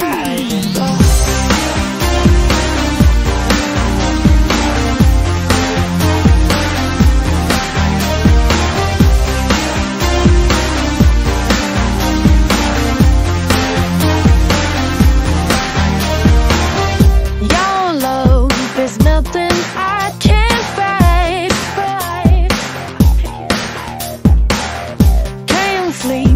Bye. sleep.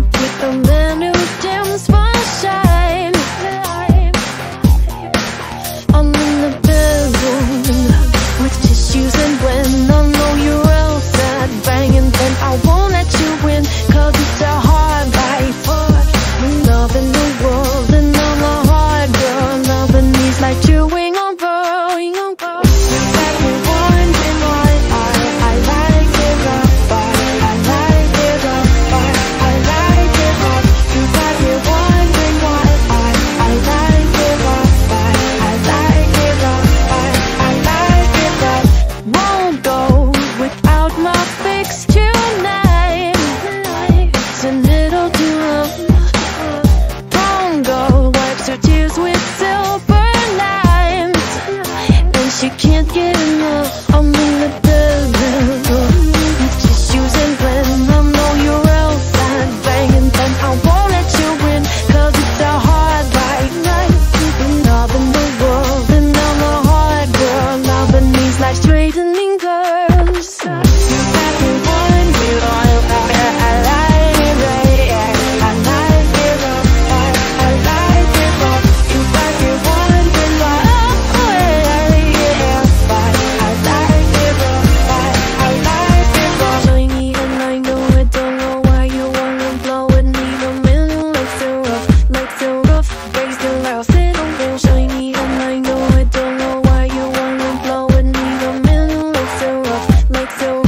Rough